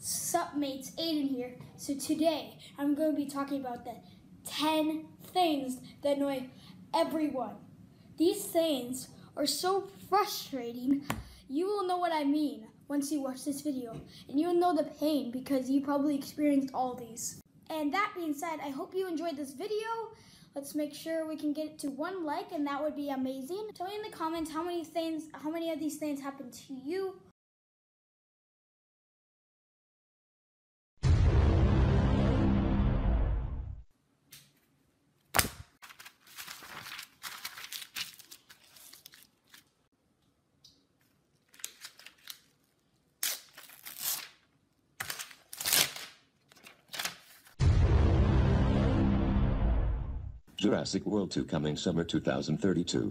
Sup mates, Aiden here. So today I'm going to be talking about the 10 things that annoy everyone. These things are so frustrating. You will know what I mean once you watch this video. And you'll know the pain because you probably experienced all these. And that being said, I hope you enjoyed this video. Let's make sure we can get it to one like and that would be amazing. Tell me in the comments how many things how many of these things happened to you Jurassic World 2 coming summer 2032.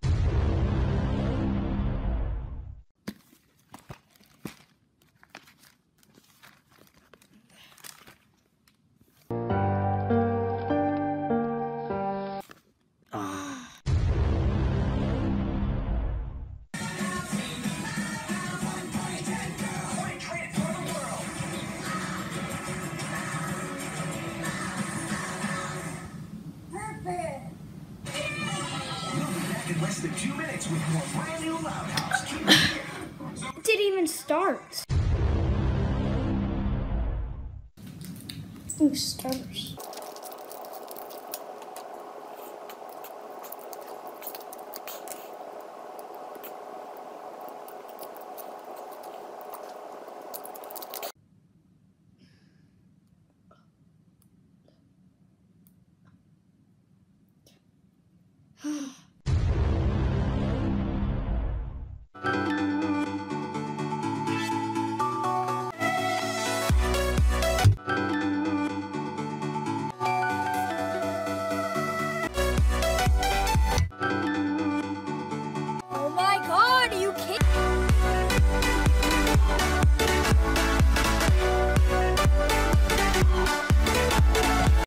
In less than two minutes with more brand new Loud House. Keep it here. It didn't even start. Ooh, starters.